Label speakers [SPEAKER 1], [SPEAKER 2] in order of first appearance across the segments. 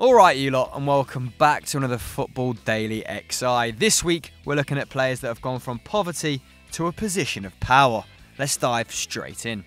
[SPEAKER 1] Alright, you lot, and welcome back to another Football Daily XI. This week, we're looking at players that have gone from poverty to a position of power. Let's dive straight in.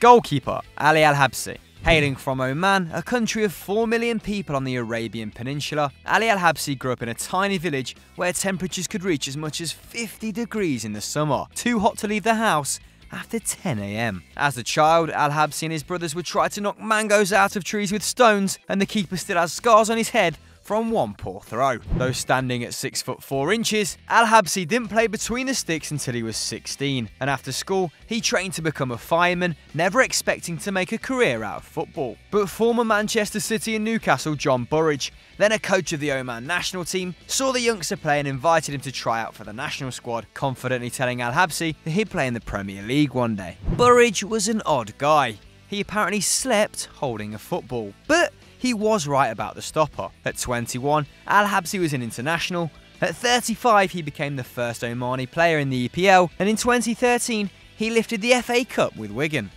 [SPEAKER 1] Goalkeeper Ali Al Habsi. Hailing from Oman, a country of 4 million people on the Arabian Peninsula, Ali Al Habsi grew up in a tiny village where temperatures could reach as much as 50 degrees in the summer. Too hot to leave the house, after 10am. As a child, Al Habsi and his brothers would try to knock mangoes out of trees with stones, and the keeper still has scars on his head from one poor throw. Though standing at 6 foot 4 inches, Al Habsi didn't play between the sticks until he was 16, and after school, he trained to become a fireman, never expecting to make a career out of football. But former Manchester City and Newcastle John Burridge, then a coach of the Oman national team, saw the youngster play and invited him to try out for the national squad, confidently telling Al Habsi that he'd play in the Premier League one day. Burridge was an odd guy. He apparently slept holding a football. But he was right about the stopper. At 21, Al Habsi was an international. At 35, he became the first Omani player in the EPL, and in 2013, he lifted the FA Cup with Wigan.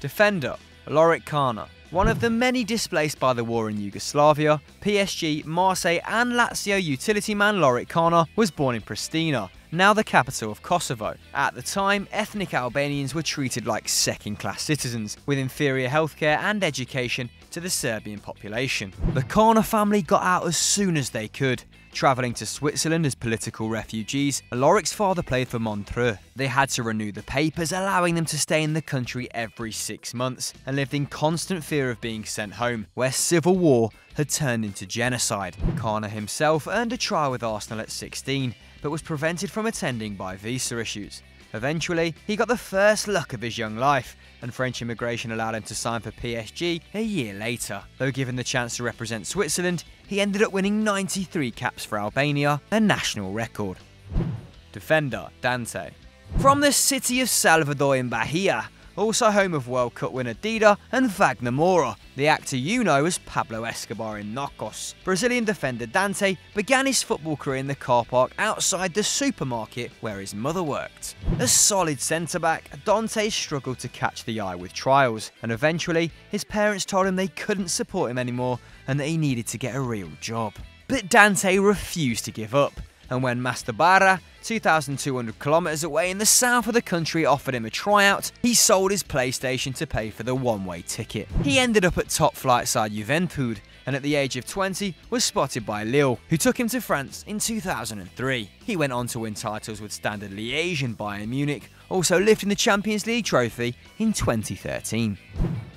[SPEAKER 1] Defender, Lorik Cana. One of the many displaced by the war in Yugoslavia, PSG, Marseille and Lazio utility man Lorik Cana was born in Pristina, now the capital of Kosovo. At the time, ethnic Albanians were treated like second class citizens, with inferior healthcare and education to the Serbian population. The Cana family got out as soon as they could, travelling to Switzerland as political refugees. Lorik's father played for Montreux. They had to renew the papers, allowing them to stay in the country every six months, and lived in constant fear of being sent home, where civil war had turned into genocide. Cana himself earned a trial with Arsenal at 16, but was prevented from attending by visa issues. Eventually, he got the first luck of his young life, and French immigration allowed him to sign for PSG a year later. Though given the chance to represent Switzerland, he ended up winning 93 caps for Albania, a national record. Defender Dante. From the city of Salvador in Bahia, also home of World Cup winner Dida and Wagner Moura, the actor you know as Pablo Escobar in Narcos. Brazilian defender Dante began his football career in the car park outside the supermarket where his mother worked. A solid centre back, Dante struggled to catch the eye with trials, and eventually his parents told him they couldn't support him anymore and that he needed to get a real job. But Dante refused to give up, and when Mastabara, 2,200 kilometres away in the south of the country offered him a tryout, he sold his PlayStation to pay for the one-way ticket. He ended up at top flight side Juventude, and at the age of 20 was spotted by Lille, who took him to France in 2003. He went on to win titles with Standard Liège and Bayern Munich, also lifting the Champions League trophy in 2013.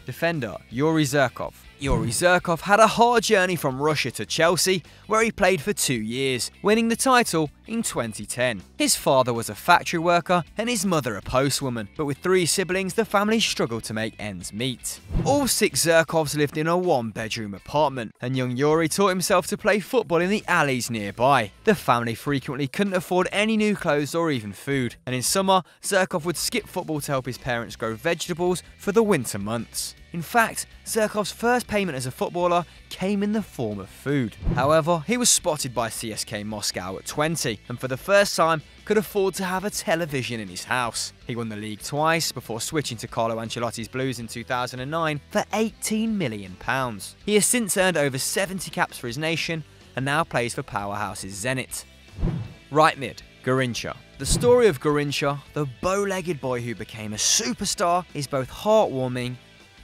[SPEAKER 1] Defender Yuri Zhirkov Yuri Zhirkov had a hard journey from Russia to Chelsea, where he played for two years, winning the title in 2010. His father was a factory worker and his mother a postwoman, but with three siblings, the family struggled to make ends meet. All six Zhirkovs lived in a one-bedroom apartment, and young Yuri taught himself to play football in the alleys nearby. The family frequently couldn't afford any new clothes or even food, and in summer, Zhirkov would skip football to help his parents grow vegetables for the winter months. In fact, Zhirkov's first payment as a footballer came in the form of food. However, he was spotted by CSKA Moscow at 20 and for the first time could afford to have a television in his house. He won the league twice before switching to Carlo Ancelotti's Blues in 2009 for £18 million. He has since earned over 70 caps for his nation and now plays for powerhouses Zenit. Right mid, Garrincha. The story of Garrincha, the bow-legged boy who became a superstar, is both heartwarming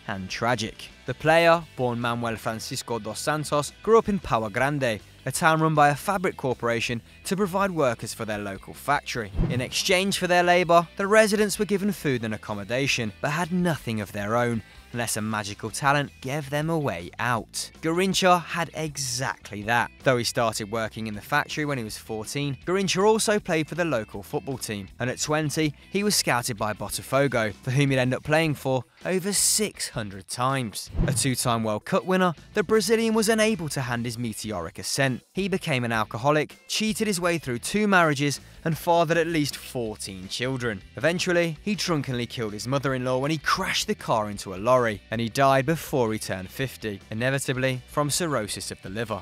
[SPEAKER 1] and tragic. The player, born Manuel Francisco dos Santos, grew up in Pau Grande, a town run by a fabric corporation to provide workers for their local factory. In exchange for their labour, the residents were given food and accommodation, but had nothing of their own, unless a magical talent gave them a way out. Garrincha had exactly that. Though he started working in the factory when he was 14, Garrincha also played for the local football team, and at 20, he was scouted by Botafogo, for whom he'd end up playing for over 600 times. A two-time World Cup winner, the Brazilian was unable to hand his meteoric ascent. He became an alcoholic, cheated his way through two marriages, and fathered at least 14 children. Eventually, he drunkenly killed his mother-in-law when he crashed the car into a lorry, and he died before he turned 50, inevitably from cirrhosis of the liver.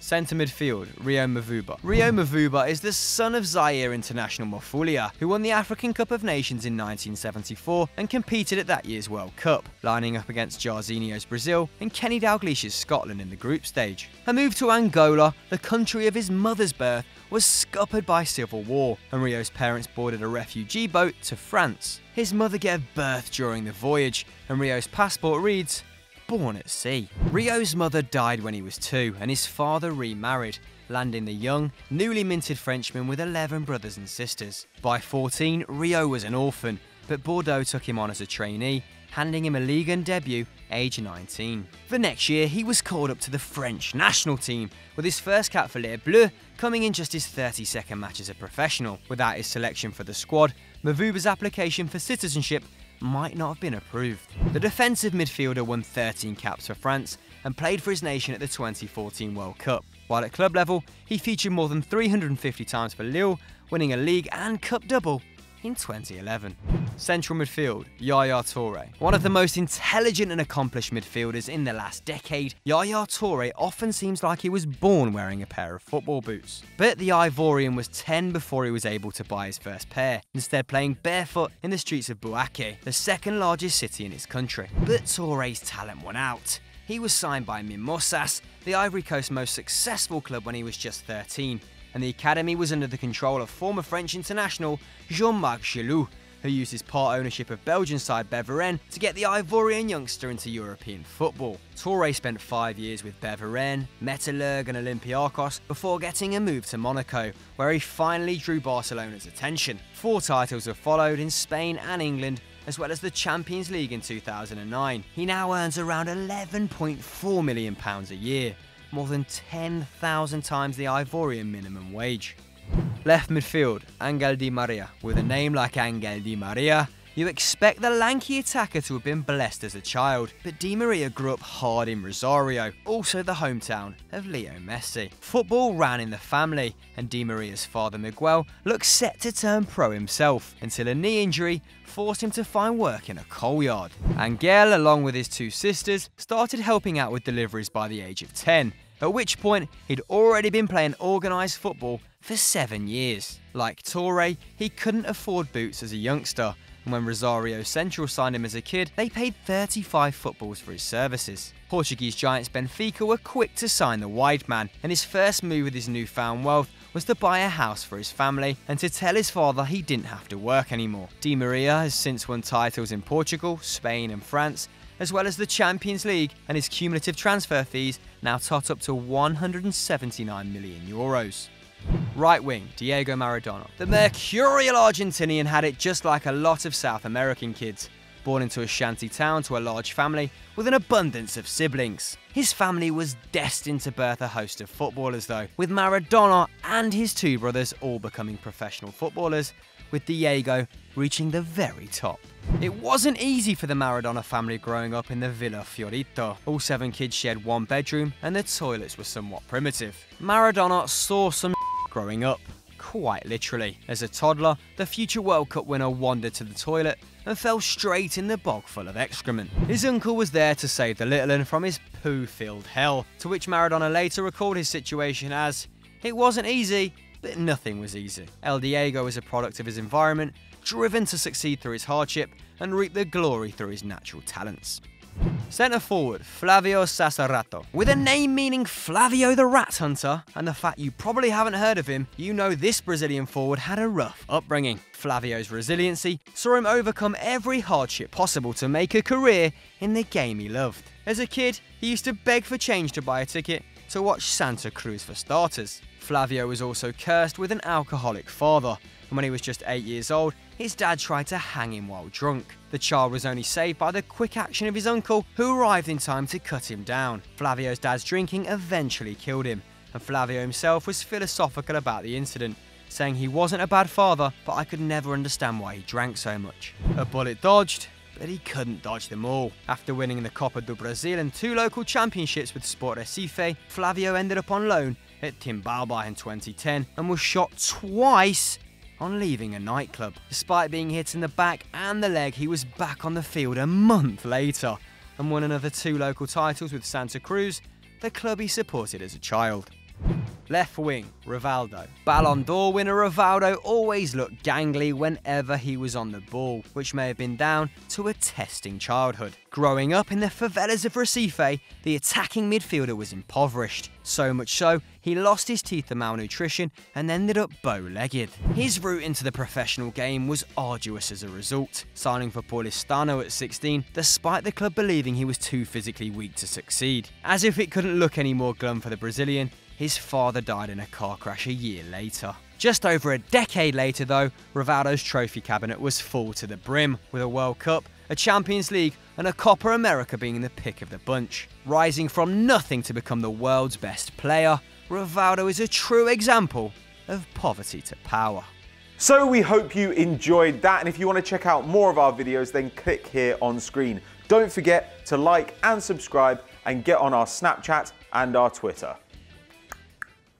[SPEAKER 1] Centre midfield, Rio Mavuba. Rio Mavuba is the son of Zaire international Mafuila, who won the African Cup of Nations in 1974 and competed at that year's World Cup, lining up against Jairzinho's Brazil and Kenny Dalglish's Scotland in the group stage. A move to Angola, the country of his mother's birth, was scuppered by civil war, and Rio's parents boarded a refugee boat to France. His mother gave birth during the voyage, and Rio's passport reads born at sea. Rio's mother died when he was two, and his father remarried, landing the young, newly minted Frenchman with 11 brothers and sisters. By 14, Rio was an orphan, but Bordeaux took him on as a trainee, handing him a Ligue 1 debut, age 19. The next year, he was called up to the French national team, with his first cap for Les Bleus coming in just his 32nd match as a professional. Without his selection for the squad, Mavuba's application for citizenship might not have been approved. The defensive midfielder won 13 caps for France and played for his nation at the 2014 World Cup. While at club level, he featured more than 350 times for Lille, winning a league and cup double in 2011. Central midfield, Yaya Toure. One of the most intelligent and accomplished midfielders in the last decade, Yaya Toure often seems like he was born wearing a pair of football boots. But the Ivorian was 10 before he was able to buy his first pair, instead playing barefoot in the streets of Bouaké, the second largest city in his country. But Toure's talent won out. He was signed by Mimosas, the Ivory Coast's most successful club when he was just 13, and the academy was under the control of former French international Jean-Marc Guillou, who used his part ownership of Belgian side Beveren to get the Ivorian youngster into European football. Toure spent five years with Beveren, Metalurg and Olympiacos before getting a move to Monaco, where he finally drew Barcelona's attention. Four titles have followed in Spain and England, as well as the Champions League in 2009. He now earns around £11.4 million a year, more than 10,000 times the Ivorian minimum wage. Left midfield, Angel Di Maria. With a name like Angel Di Maria, you expect the lanky attacker to have been blessed as a child, but Di Maria grew up hard in Rosario, also the hometown of Leo Messi. Football ran in the family, and Di Maria's father Miguel looked set to turn pro himself until a knee injury forced him to find work in a coal yard. Angel, along with his two sisters, started helping out with deliveries by the age of 10, at which point he'd already been playing organised football for seven years. Like Toure, he couldn't afford boots as a youngster, and when Rosario Central signed him as a kid, they paid 35 footballs for his services. Portuguese giants Benfica were quick to sign the wide man, and his first move with his newfound wealth was to buy a house for his family and to tell his father he didn't have to work anymore. Di Maria has since won titles in Portugal, Spain, and France, as well as the Champions League, and his cumulative transfer fees now tot up to 179 million euros. Right wing, Diego Maradona. The mercurial Argentinian had it just like a lot of South American kids. Born into a shanty town to a large family with an abundance of siblings. His family was destined to birth a host of footballers, though, with Maradona and his two brothers all becoming professional footballers, with Diego reaching the very top. It wasn't easy for the Maradona family growing up in the Villa Fiorito. All seven kids shared one bedroom, and the toilets were somewhat primitive. Maradona saw some growing up, quite literally. As a toddler, the future World Cup winner wandered to the toilet and fell straight in the bog full of excrement. His uncle was there to save the little one from his poo-filled hell, to which Maradona later recalled his situation as, It wasn't easy, but nothing was easy. El Diego is a product of his environment, driven to succeed through his hardship and reap the glory through his natural talents. Centre forward, Flavio Caca-Rato. With a name meaning Flavio the Rat Hunter, and the fact you probably haven't heard of him, you know this Brazilian forward had a rough upbringing. Flavio's resiliency saw him overcome every hardship possible to make a career in the game he loved. As a kid, he used to beg for change to buy a ticket to watch Santa Cruz for starters. Flavio was also cursed with an alcoholic father, and when he was just 8 years old, his dad tried to hang him while drunk. The child was only saved by the quick action of his uncle, who arrived in time to cut him down. Flavio's dad's drinking eventually killed him, and Flavio himself was philosophical about the incident, saying he wasn't a bad father, but I could never understand why he drank so much. A bullet dodged, but he couldn't dodge them all. After winning the Copa do Brasil and two local championships with Sport Recife, Flavio ended up on loan at Timbaúba in 2010 and was shot twice on leaving a nightclub. Despite being hit in the back and the leg, he was back on the field a month later and won another two local titles with Santa Cruz, the club he supported as a child. Left wing, Rivaldo. Ballon d'Or winner Rivaldo always looked gangly whenever he was on the ball, which may have been down to a testing childhood. Growing up in the favelas of Recife, the attacking midfielder was impoverished, so much so he lost his teeth to malnutrition and ended up bow-legged. His route into the professional game was arduous as a result, signing for Paulistano at 16 despite the club believing he was too physically weak to succeed. As if it couldn't look any more glum for the Brazilian, his father died in a car crash a year later. Just over a decade later, though, Rivaldo's trophy cabinet was full to the brim, with a World Cup, a Champions League, and a Copa America being the pick of the bunch. Rising from nothing to become the world's best player, Rivaldo is a true example of poverty to power.
[SPEAKER 2] So we hope you enjoyed that, and if you want to check out more of our videos, then click here on screen. Don't forget to like and subscribe and get on our Snapchat and our Twitter.